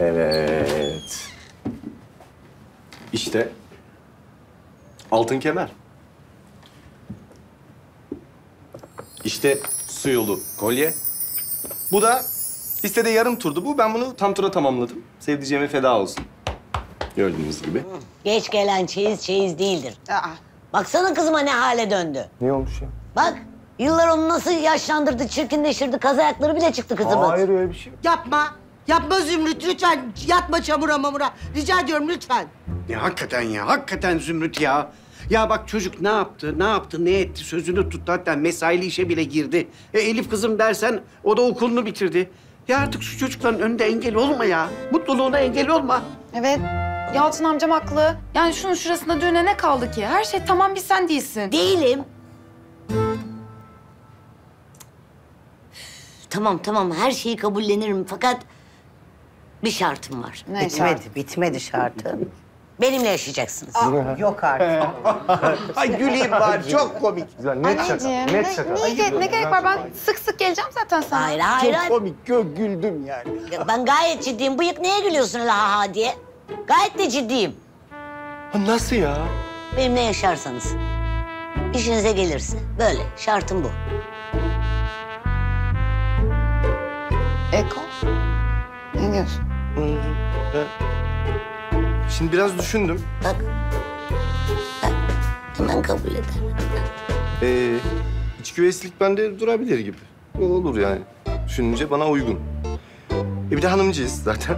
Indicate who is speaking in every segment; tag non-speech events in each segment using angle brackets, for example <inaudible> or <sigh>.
Speaker 1: Evet. İşte altın kemer. İşte su yolu kolye. Bu da listede yarım turdu bu. Ben bunu tam tura tamamladım. Sevdiceğime feda olsun. Gördüğünüz gibi.
Speaker 2: Geç gelen çeyiz çeyiz değildir.
Speaker 3: Aa,
Speaker 2: Baksana kızıma ne hale döndü.
Speaker 1: Ne olmuş ya?
Speaker 2: Bak yıllar onu nasıl yaşlandırdı, çirkinleştirdi. Kaz ayakları bile çıktı kızımın.
Speaker 1: öyle bir şey yok.
Speaker 3: yapma. Yapma Zümrüt lütfen. Yatma çamura mamura. Rica ediyorum lütfen.
Speaker 4: Ya hakikaten ya, hakikaten Zümrüt ya. Ya bak çocuk ne yaptı, ne yaptı, ne etti, sözünü tuttu. Hatta mesaili işe bile girdi. E, Elif kızım dersen o da okulunu bitirdi. Ya artık şu çocukların önünde engel olma ya. Mutluluğuna engel olma.
Speaker 5: Evet. Yalçın amcam haklı. Yani şunun şurasında düğüne ne kaldı ki? Her şey tamam bir sen değilsin.
Speaker 2: Değilim. Tamam tamam her şeyi kabullenirim fakat bir şartım var.
Speaker 5: Ne
Speaker 3: bitmedi, bitmedi şartı.
Speaker 2: Benimle yaşayacaksınız.
Speaker 3: Yok artık. <laughs>
Speaker 4: Ay güleyim var, çok komik.
Speaker 1: Güzel, net şaka.
Speaker 5: Anneciğim
Speaker 1: Net
Speaker 5: ne,
Speaker 1: şaka.
Speaker 5: niye ge- ne gerek var? Ben sık sık geleceğim zaten sana.
Speaker 2: Hayır hayır
Speaker 4: Çok
Speaker 2: hayır.
Speaker 4: komik, gö- güldüm yani.
Speaker 2: Ya Ben gayet ciddiyim. Bıyık neye gülüyorsun la ha ha diye? Gayet de ciddiyim.
Speaker 1: Ha, nasıl ya?
Speaker 2: Benimle yaşarsanız. işinize gelirse. Böyle şartım bu.
Speaker 5: Eko. Ne diyorsun?
Speaker 1: Şimdi biraz düşündüm.
Speaker 2: Bak. Bak. Hemen kabul eder.
Speaker 1: Ee, iç güveysilik bende durabilir gibi. O Olur yani. Düşününce bana uygun. E bir de hanımcıyız zaten.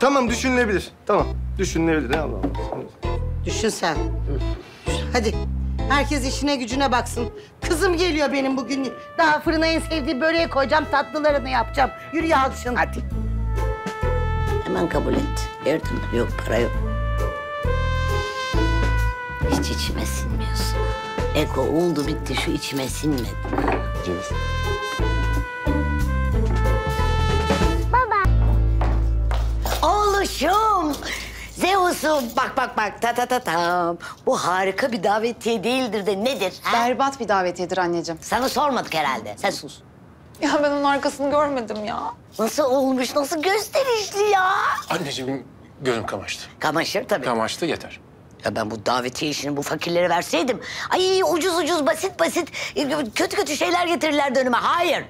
Speaker 1: Tamam düşünülebilir. Tamam. Düşünülebilir. Ne Allah Allah.
Speaker 3: Düşün sen. Hadi. Herkes işine gücüne baksın. Kızım geliyor benim bugün. Daha fırına en sevdiği böreği koyacağım, tatlılarını yapacağım. Yürü Yalçın. Hadi.
Speaker 2: Hemen kabul et. Gördün mü? Yok para yok. Hiç içime sinmiyorsun. Eko oldu bitti şu içime sinmedi.
Speaker 1: Ceviz.
Speaker 2: Oğluşum. Zeus'um bak bak bak ta ta ta tam. Bu harika bir davetiye değildir de nedir? Ha?
Speaker 5: Berbat bir davetiyedir anneciğim.
Speaker 2: Sana sormadık herhalde. Sen sus.
Speaker 5: Ya ben onun arkasını görmedim ya.
Speaker 2: Nasıl olmuş, nasıl gösterişli ya.
Speaker 6: Anneciğim gözüm kamaştı.
Speaker 2: Kamaşır tabii.
Speaker 6: Kamaştı yeter.
Speaker 2: Ya ben bu davetiye işini bu fakirlere verseydim... ...ay ucuz ucuz basit basit kötü kötü şeyler getirirlerdi önüme. Hayır.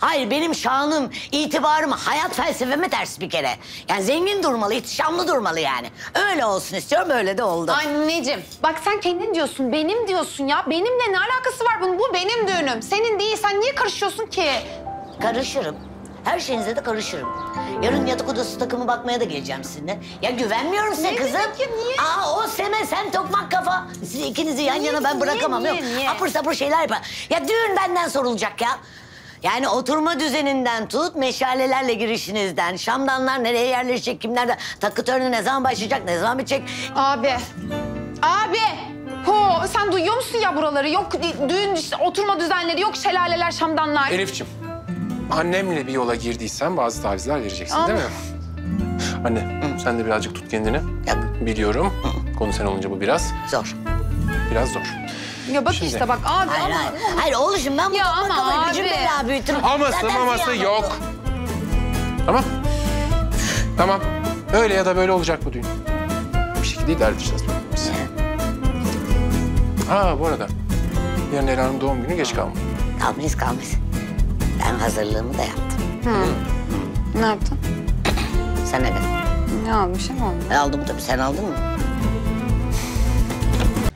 Speaker 2: Hayır benim şanım, itibarım, hayat felsefeme ters bir kere. Yani zengin durmalı, ihtişamlı durmalı yani. Öyle olsun istiyorum, öyle de oldu.
Speaker 5: Anneciğim bak sen kendin diyorsun, benim diyorsun ya. Benimle ne alakası var bunun? Bu benim düğünüm. Senin değil. Sen niye karışıyorsun ki?
Speaker 2: Karışırım. Her şeyinize de karışırım. Yarın yatak odası takımı bakmaya da geleceğim sizinle. Ya güvenmiyorum size
Speaker 5: Ne
Speaker 2: kızım.
Speaker 5: demek ya, niye?
Speaker 2: Aa o Seme sen tokmak kafa. Sizi ikinizi yan
Speaker 5: Niye,
Speaker 2: yana ben
Speaker 5: niye,
Speaker 2: bırakamam.
Speaker 5: niye,
Speaker 2: Yok
Speaker 5: niye?
Speaker 2: apır sapır şeyler yapar. Ya düğün benden sorulacak ya. Yani oturma düzeninden tut, meşalelerle girişinizden, şamdanlar nereye yerleşecek, kimlerden, takı töreni ne zaman başlayacak, ne zaman bitecek.
Speaker 5: Abi. Abi. Ho sen duyuyor musun ya buraları? Yok düğün işte, oturma düzenleri, yok şelaleler, şamdanlar.
Speaker 6: Elif'ciğim, annemle bir yola girdiysen bazı tavizler vereceksin değil mi? Anne, sen de birazcık tut kendini.
Speaker 2: Ya,
Speaker 6: Biliyorum, konu sen olunca bu biraz,
Speaker 2: zor.
Speaker 6: biraz zor.
Speaker 5: Ya bak
Speaker 6: Şimdi.
Speaker 5: işte bak abi
Speaker 2: Hayır,
Speaker 5: ama...
Speaker 2: hayır. Hayır oğlum ben bu
Speaker 5: Ya ama
Speaker 2: kafayı gücüm
Speaker 5: abi.
Speaker 2: bela büyütürüm.
Speaker 6: Aması
Speaker 2: Zaten
Speaker 6: maması yok.
Speaker 2: oldu.
Speaker 6: Tamam? Tamam. Öyle ya da böyle olacak bu düğün. Bir şekilde idare edeceğiz biz. Ha bu arada, yarın Ela'nın doğum günü geç kalma.
Speaker 2: Kalmayız kalmayız. Ben hazırlığımı da yaptım.
Speaker 5: Ne yaptın?
Speaker 2: Sen ne?
Speaker 5: Ne almışım onu?
Speaker 2: Aldım tabii. Sen aldın mı?